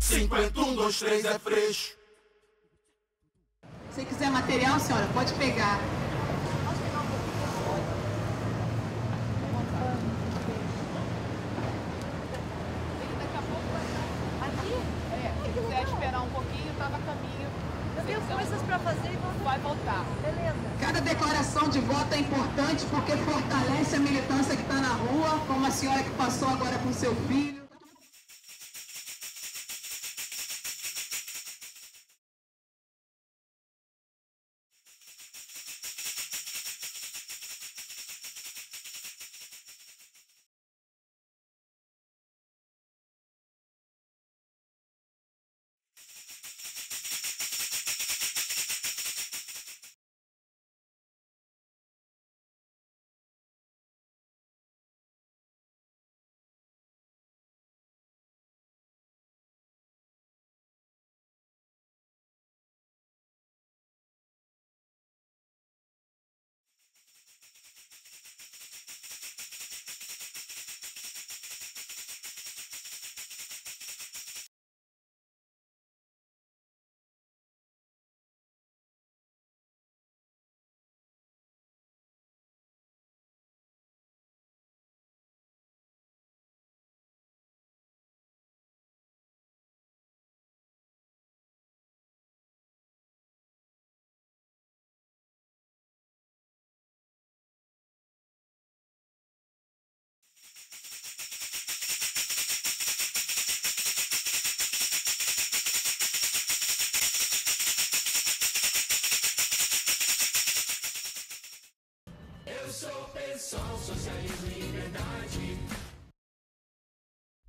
51, 2, 3 é freixo. Se quiser material, senhora, pode pegar. Daqui a pouco vai estar aqui. É, se quiser esperar um pouquinho, tava a caminho. Eu tenho coisas pra fazer e. Vai voltar. Beleza. Cada declaração de voto é importante porque fortalece a militância que está na rua, como a senhora que passou agora com seu filho.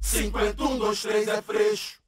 Cinquenta, um, dois, três é freixo.